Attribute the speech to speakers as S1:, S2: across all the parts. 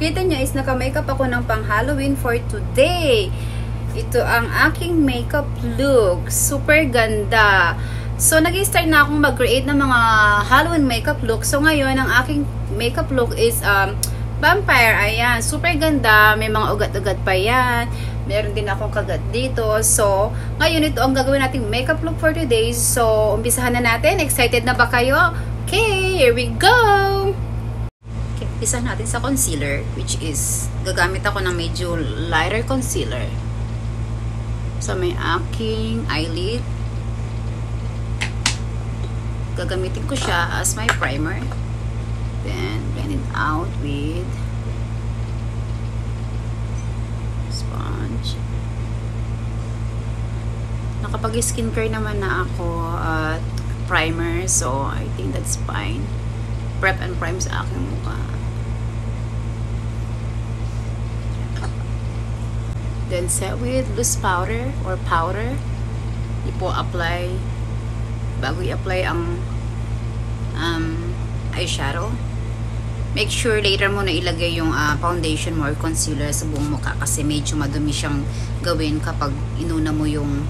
S1: Makikita nyo is naka-makeup ako ng pang Halloween for today. Ito ang aking makeup look. Super ganda. So, nag-start na akong mag-create ng mga Halloween makeup look. So, ngayon, ang aking makeup look is um, vampire. Ayan, super ganda. May mga ugat-ugat pa yan. Meron din akong kagat dito. So, ngayon ito ang gagawin nating makeup look for today. So, umpisahan na natin. Excited na ba kayo? Okay, here we go! Umpisa natin sa concealer, which is, gagamit ako ng medyo lighter concealer. Sa may aking eyelid. Gagamitin ko siya as my primer. Then, blend it out with sponge. Nakapag-skincare naman na ako at primer. So, I think that's fine. Prep and prime sa aking mukha. Then, set with loose powder or powder. Ipo-apply bago i-apply ang um, eyeshadow. Make sure later mo na ilagay yung uh, foundation mo or concealer sa buong mukha kasi medyo madumi siyang gawin kapag inuna mo yung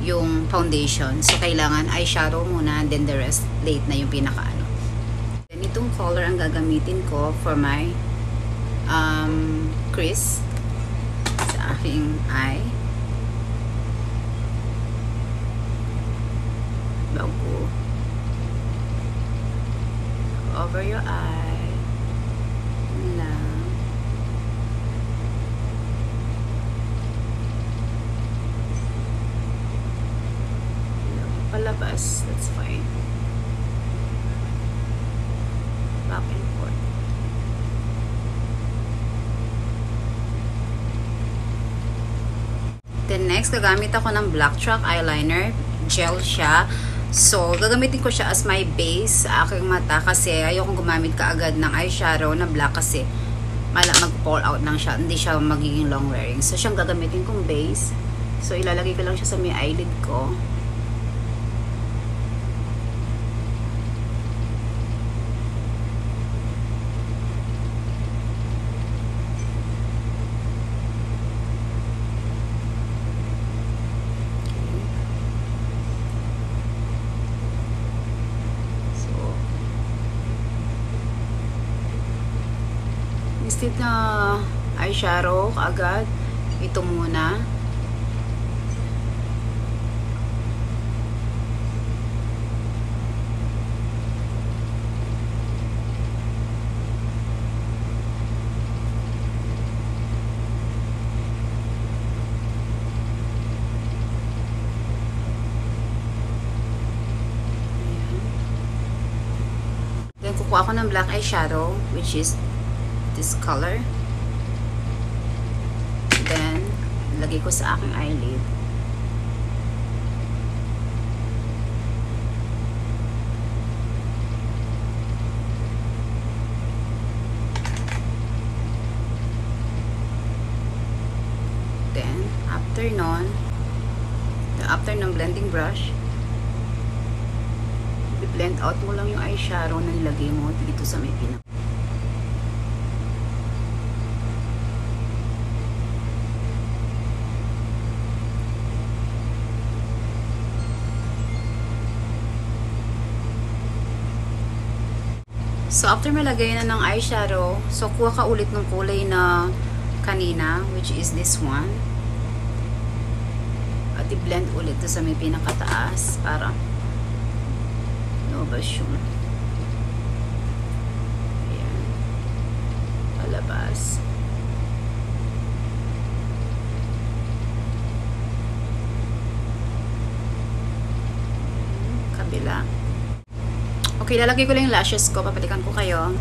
S1: yung foundation. So, kailangan eyeshadow muna, then the rest, late na yung pinaka-ano. Then, itong color ang gagamitin ko for my um, crease aking eye. Bago. Over your eye. Lang. palabas, that's fine. Back and forth. Then next, gagamit ako ng Black Chalk Eyeliner. Gel siya. So, gagamitin ko siya as my base sa aking mata kasi ayokong gumamit kaagad ng eyeshadow na black kasi mala mag-fall out lang siya. Hindi siya magiging long wearing. So, siyang gagamitin kong base. So, ilalagay ko lang siya sa may eyelid ko. Instead na eyeshadow agad. Ito muna. Then, kukuha ko ng black eyeshadow, which is this color. Then, lagay ko sa aking eyelid. Then, after nun, after ng blending brush, i-blend out mo lang yung eyeshadow na nilagay mo dito sa may pinaka. So, after malagay na ng eyeshadow, so kuha ka ulit ng kulay na kanina, which is this one. At i-blend ulit to sa may pinakataas para lumabas yung ayan palabas. Kabila. Okay, lalagay ko lang yung lashes ko. Papalikan ko kayo.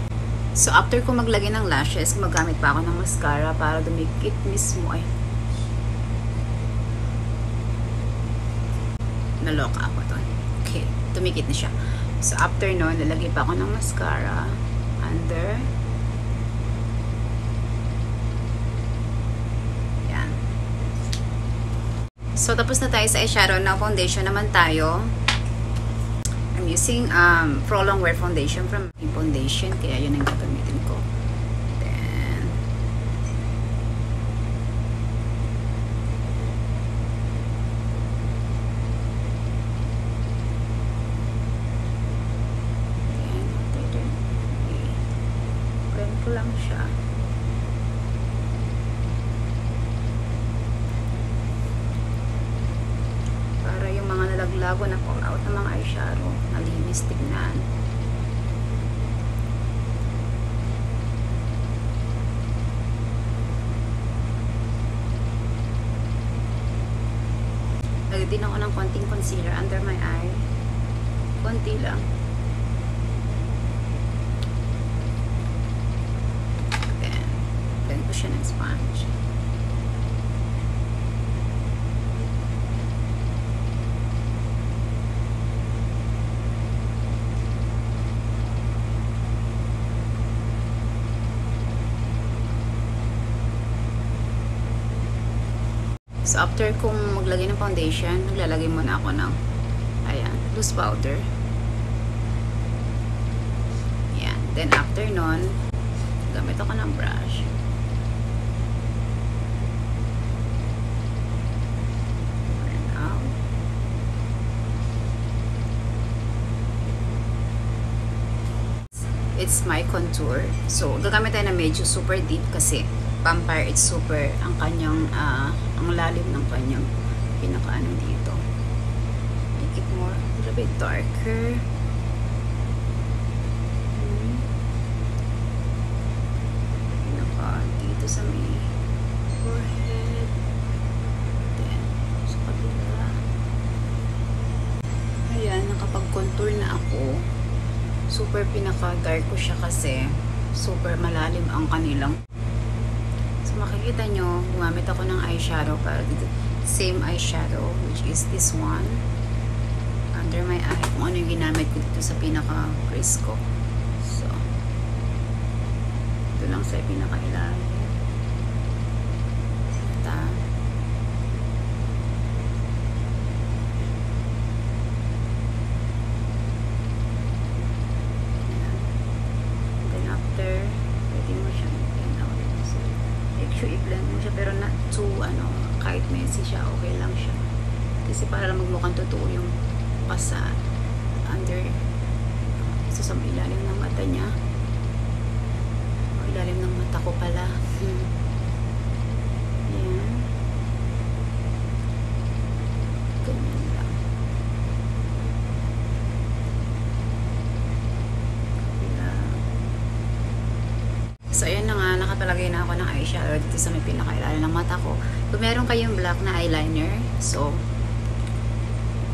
S1: So, after ko maglagay ng lashes, magamit pa ako ng mascara para dumikit mismo. Ay. Naloka ako doon. Okay, dumikit na siya. So, after nun, lalagay pa ako ng mascara. Under. Yan. So, tapos na tayo sa eyeshadow. Now, foundation naman tayo. Using um, Pro Long Wear Foundation from Foundation. Kaya yun ang gagamitin ko. Then, then, after that, okay. Blend ko lang siya. Para yung mga nalaglago na fall out ng mga eyeshadow, malinis tignan. Lagyan din ako ng konting concealer under my eye. Konti lang. Then, blend ko siya ng sponge. So, after kong maglagay ng foundation, naglalagay muna ako ng ayan, loose powder. Ayan. Then, after nun, gamit ako ng brush. Out. It's my contour. So, gagamit tayo na medyo super deep kasi vampire it's super ang kanyang ah, ang lalim ng kanyang pinakaano dito. Make it more a little bit darker. Pinaka dito sa may forehead. Then sa kabila. Ayan nakapag contour na ako. Super pinaka dark ko siya kasi super malalim ang kanilang So, makikita nyo, gumamit ako ng eyeshadow dito. Same eyeshadow, which is this one. Under my eye. Kung ano yung ginamit ko dito sa pinaka-crease ko. So, ito lang sa pinaka-ilalim. Ta. Ayan. Then after, pwede mo siyang blend out dito sa make sure i-blend mo siya pero not too ano kahit messy siya okay lang siya kasi para lang magmukhang totoo yung pasa under. So sa ilalim ng mata niya. O ilalim ng mata ko pala. Hmm. yan. So, ayan nga, nakapalagay na ako ng eyeshadow dito sa may pinakailalim ng mata ko. Kung meron kayong black na eyeliner, so,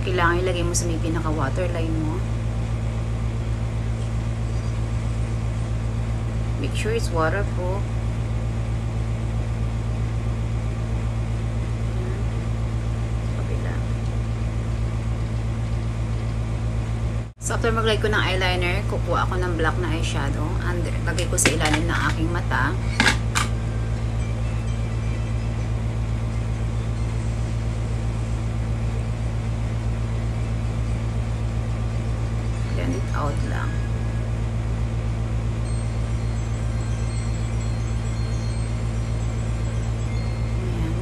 S1: kailangan ilagay mo sa may pinaka-waterline mo. Make sure it's waterproof. So, after maglagay ko ng eyeliner, kukuha ako ng black na eyeshadow. And lagay ko sa ilalim ng aking mata. Blend it out lang. Ayan.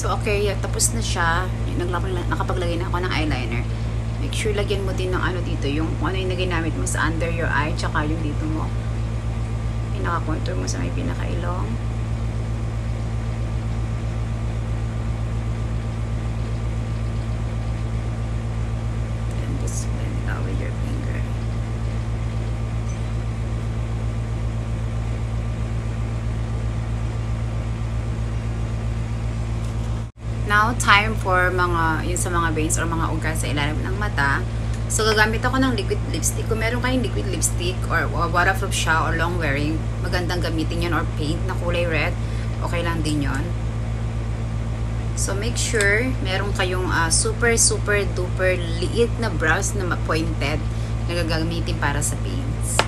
S1: So, okay, tapos na siya. Nakapaglagay na ako ng eyeliner. Make sure lagyan mo din ng ano dito, yung ano yung naginamit mo sa under your eye, tsaka yung dito mo. Pinaka-contour mo sa may pinaka-ilong. And just blend it out with your finger. Now, time for mga, yun sa mga veins or mga ugat sa ilalim ng mata. So, gagamit ako ng liquid lipstick. Kung meron kayong liquid lipstick or, waterproof siya or long wearing, magandang gamitin yun or paint na kulay red, okay lang din yon. So, make sure meron kayong ah, super, super, duper liit na brush na ma-pointed na gagamitin para sa paints.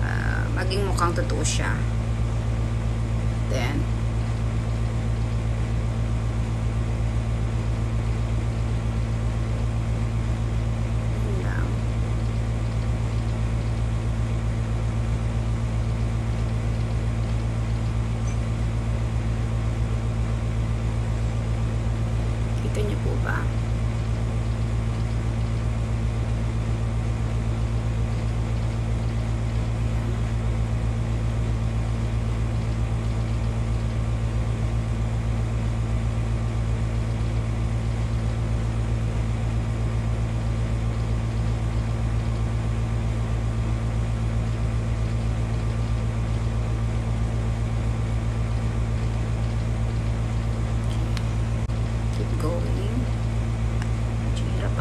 S1: Ah, maging mukhang totoo siya. Then, yun lang. Kita niyo po ba?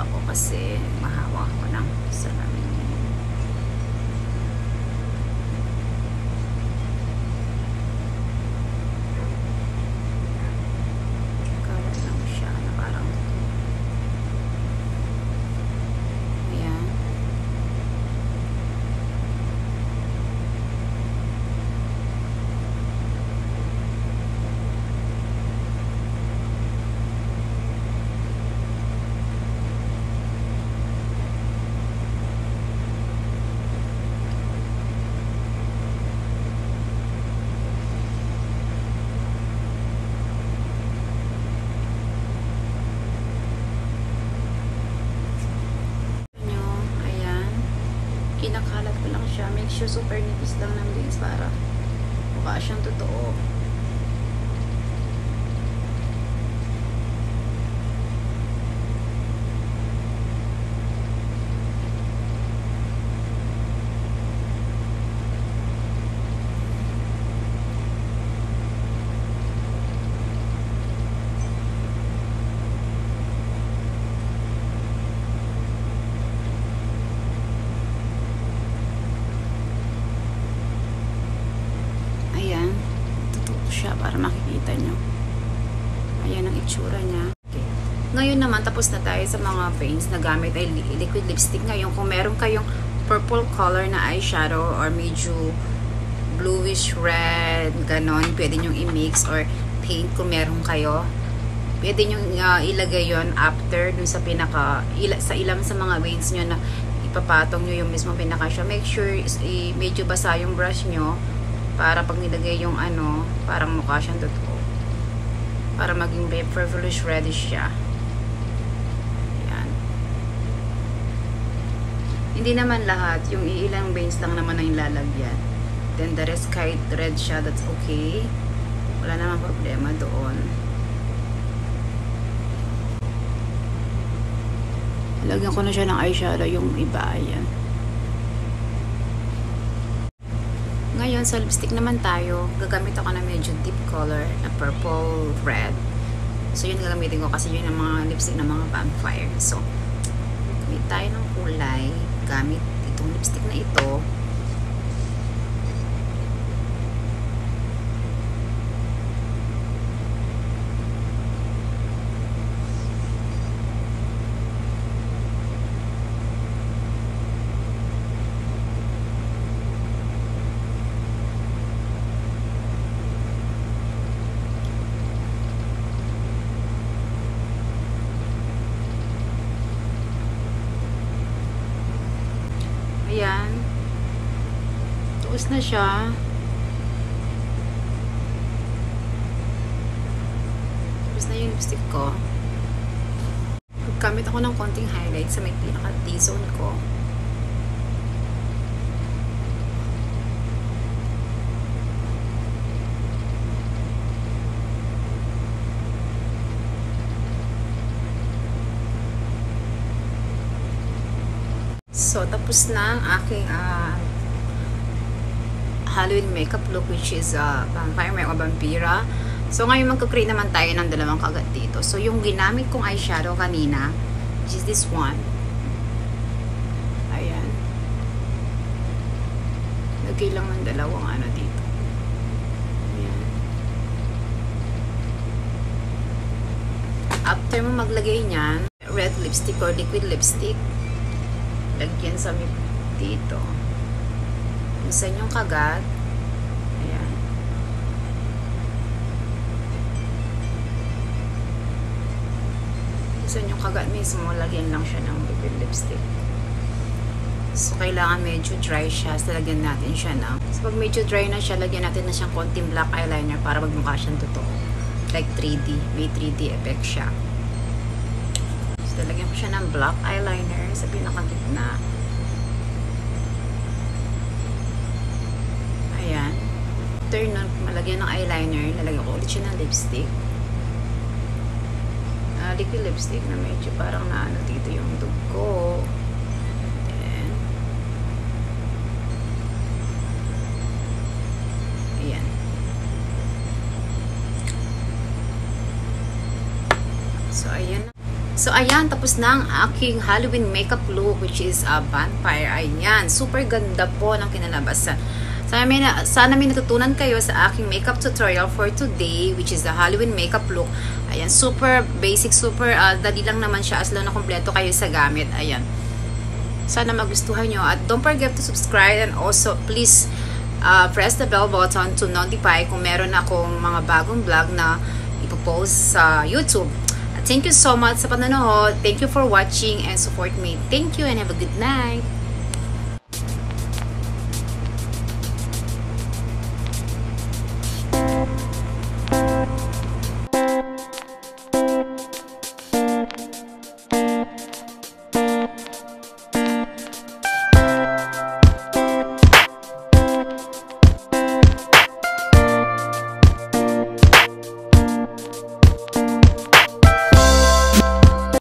S1: Ako kasi mahawa ko ng salamin. Kalat lang siya na parang Ayan. nyo, ayan. Kinakalat ko lang siya. Make sure super nipis lang ng lens para mukha siyang totoo. Ayan. Tutok siya para makikita nyo. Ayan ang itsura niya. Okay. Ngayon naman, tapos na tayo sa mga paints na gamit ay li- liquid lipstick. Ngayon, kung meron kayong purple color na eyeshadow or medyo bluish red, ganon, pwede nyong i-mix or paint kung meron kayo. Pwede nyong uh, ilagay yon after dun sa pinaka, ila, sa ilang sa mga veins nyo na ipapatong nyo yung mismo pinaka siya. Make sure i, medyo basa yung brush nyo para pag nilagay yung ano, parang mukha siyang totoo. Para maging purplish reddish siya. Yan. Hindi naman lahat, yung ilang veins lang naman ang lalagyan. Then the rest kahit red siya, that's okay. Wala naman problema doon. Lagyan ko na siya ng eyeshadow yung iba, ayan. Ngayon, sa lipstick naman tayo, gagamit ako ng medyo deep color na purple red. So, yun gagamitin ko kasi yun ang mga lipstick ng mga vampire. So, gamit tayo ng kulay gamit itong lipstick na ito. Ayan. Tuos na siya. Tapos na yung lipstick ko. Gamit ako ng konting highlight sa may pinaka T-zone ko. So, tapos na ang aking ah, Halloween makeup look which is uh, vampire makeup vampira. So, ngayon magkakreate naman tayo ng dalawang kagat dito. So, yung ginamit kong eyeshadow kanina, which is this one. Ayan. Lagay lang ng dalawang ano dito. Ayan. after mo maglagay niyan, red lipstick or liquid lipstick, lagyan sa dito. Sa inyong kagat. Ayan. Sa inyong kagat mismo, lagyan lang siya ng liquid lipstick. So, kailangan medyo dry siya. So, lagyan natin siya ng... So, pag medyo dry na siya, lagyan natin na siyang konting black eyeliner para magmukha siyang totoo. Like 3D. May 3D effect siya. So, lagyan ko siya ng black eyeliner sa pinakagitna. After nun, malagyan ng eyeliner, lalagyan ko ulit siya ng lipstick. Uh, liquid lipstick na medyo parang naano dito yung dugo. Then. So, ayan. So, ayan. Tapos na ang aking Halloween makeup look which is a vampire. Ayan. Super ganda po ng kinalabasan. Sana may, na, sana may natutunan kayo sa aking makeup tutorial for today which is the Halloween makeup look. Ayan. Super basic, super uh, dali lang naman siya as long na kompleto kayo sa gamit. Ayan. Sana magustuhan nyo. At don't forget to subscribe and also please uh, press the bell button to notify kung meron akong mga bagong vlog na ipopost sa YouTube. At thank you so much sa panonood. Thank you for watching and support me. Thank you and have a good night.